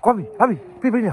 阿伟，阿伟，别别念。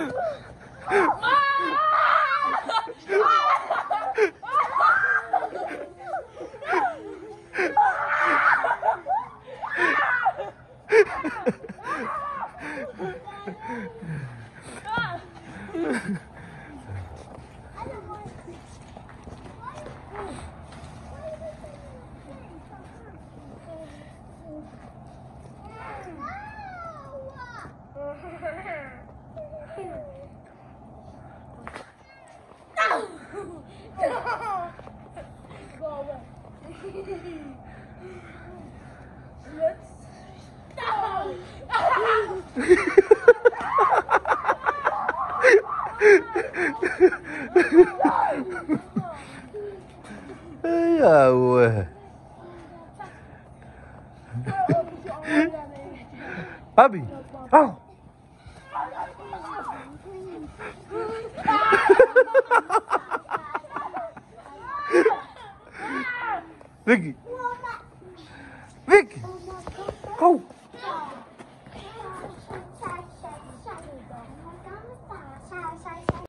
Ah! Ya weh. Abi. Oh. Vicky. Vicky. Go.